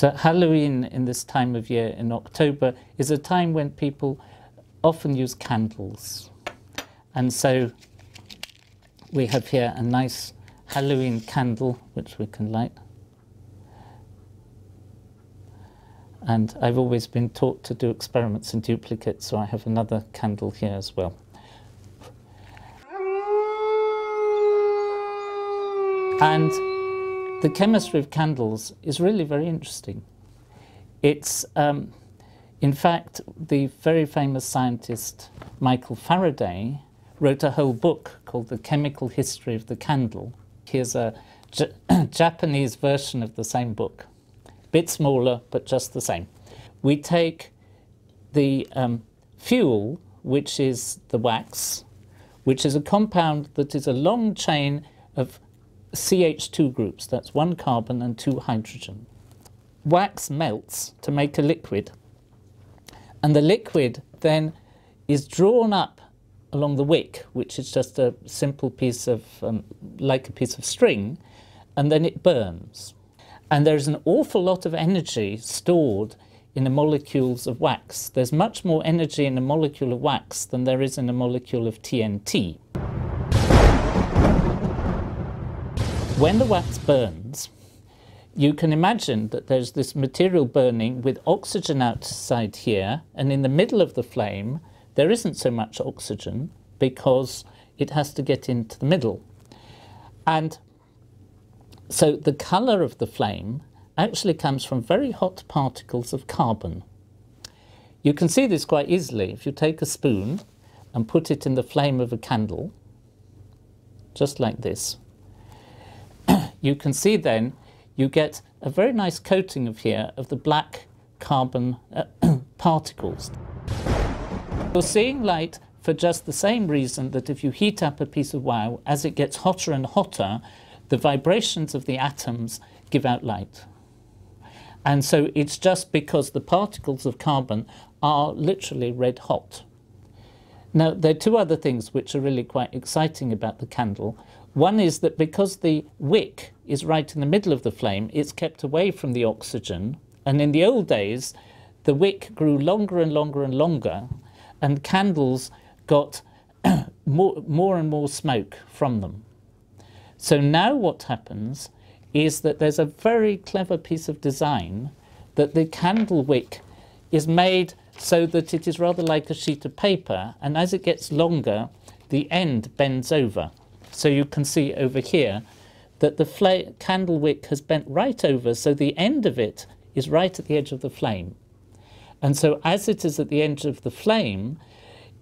So Halloween in this time of year in October is a time when people often use candles. And so we have here a nice Halloween candle which we can light. And I've always been taught to do experiments in duplicate, so I have another candle here as well. And the chemistry of candles is really very interesting. It's, um, in fact, the very famous scientist Michael Faraday wrote a whole book called The Chemical History of the Candle. Here's a J Japanese version of the same book, bit smaller, but just the same. We take the um, fuel, which is the wax, which is a compound that is a long chain of CH2 groups, that's one carbon and two hydrogen. Wax melts to make a liquid, and the liquid then is drawn up along the wick, which is just a simple piece of, um, like a piece of string, and then it burns. And there's an awful lot of energy stored in the molecules of wax. There's much more energy in a molecule of wax than there is in a molecule of TNT. When the wax burns, you can imagine that there's this material burning with oxygen outside here, and in the middle of the flame, there isn't so much oxygen because it has to get into the middle. And so the colour of the flame actually comes from very hot particles of carbon. You can see this quite easily if you take a spoon and put it in the flame of a candle, just like this you can see then you get a very nice coating of here of the black carbon uh, particles. You're seeing light for just the same reason that if you heat up a piece of wire, as it gets hotter and hotter, the vibrations of the atoms give out light. And so it's just because the particles of carbon are literally red hot. Now, there are two other things which are really quite exciting about the candle. One is that because the wick is right in the middle of the flame, it's kept away from the oxygen. And in the old days, the wick grew longer and longer and longer, and candles got more, more and more smoke from them. So now what happens is that there's a very clever piece of design that the candle wick is made so that it is rather like a sheet of paper, and as it gets longer, the end bends over. So you can see over here that the candle wick has bent right over, so the end of it is right at the edge of the flame. And so as it is at the edge of the flame,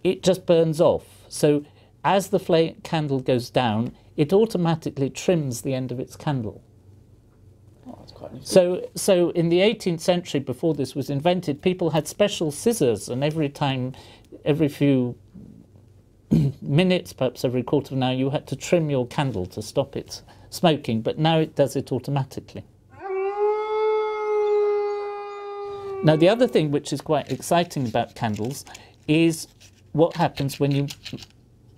it just burns off. So as the flame candle goes down, it automatically trims the end of its candle. Oh, so, so in the 18th century, before this was invented, people had special scissors, and every time, every few minutes, perhaps every quarter of an hour, you had to trim your candle to stop it smoking, but now it does it automatically. Now, the other thing which is quite exciting about candles is what happens when you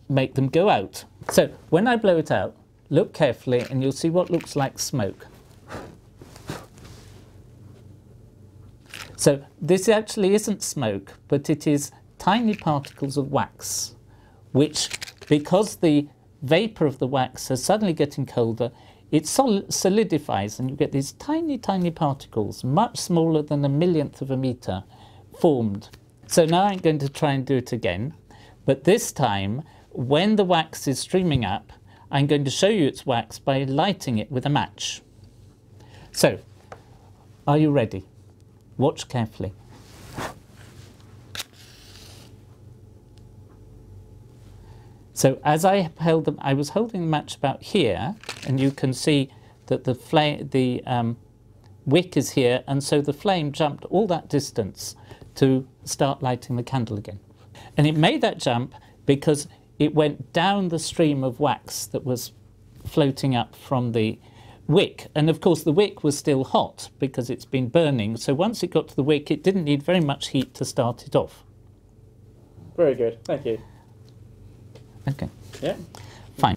make them go out. So, when I blow it out, look carefully and you'll see what looks like smoke. So, this actually isn't smoke, but it is tiny particles of wax which, because the vapor of the wax is suddenly getting colder, it sol solidifies and you get these tiny, tiny particles, much smaller than a millionth of a meter, formed. So now I'm going to try and do it again, but this time, when the wax is streaming up, I'm going to show you its wax by lighting it with a match. So, are you ready? Watch carefully. So as I held them, I was holding the match about here, and you can see that the flame, the um, wick is here, and so the flame jumped all that distance to start lighting the candle again. And it made that jump because it went down the stream of wax that was floating up from the wick. And of course, the wick was still hot because it's been burning. So once it got to the wick, it didn't need very much heat to start it off. Very good. Thank you. Okay. Yeah. Fine.